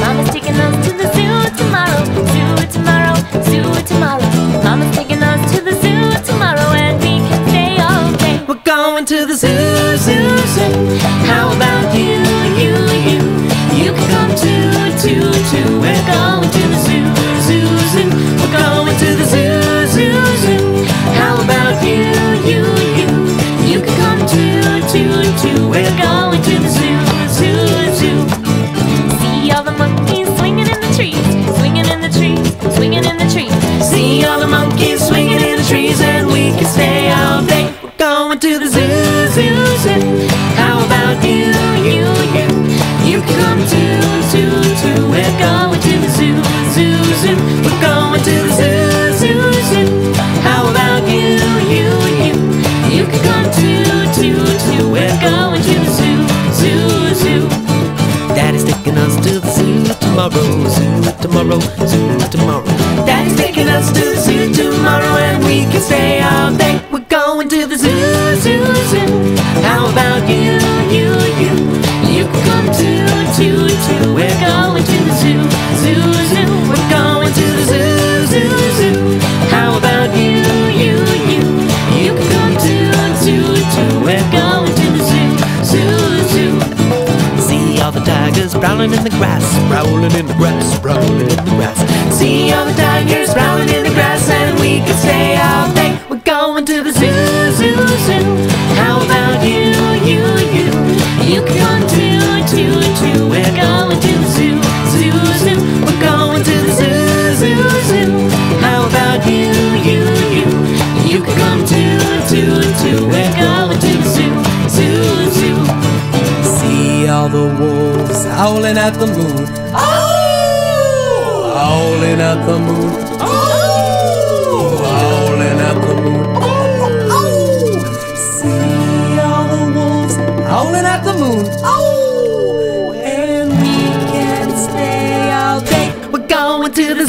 Mama's taking us to the zoo tomorrow, zoo tomorrow, zoo tomorrow. Mama's taking trees, we can stay all day. We're going to the zoo, zoo, zoo. How about you, you, you? You can come too, too, too. We're going to the zoo, zoo, zoo. We're going to the zoo, zoo, zoo. How about you, you, you? You can come too, too, too. We're going to the zoo, zoo, zoo. Daddy's taking us to the zoo tomorrow, tomorrow, zoo tomorrow. Daddy's taking us to the zoo tomorrow, and we can stay all day. Tigers prowling in the grass, prowling in the grass, prowling in the grass. See all the tigers prowling in the grass, and we can stay all day. We're going to the zoo, zoo, zoo. How about you, you, you? You can come too, too, too. We're going to the zoo, zoo, zoo. We're going to the zoo, zoo, zoo. How about you, you, you? You can come too, too, too. We're going to the zoo, zoo, zoo. See all the wolves howling at the moon. Oh! Howling at the moon. Oh! Howling at the moon. Oh! See all the wolves howling at the moon. Oh! And we can stay all day. We're going to the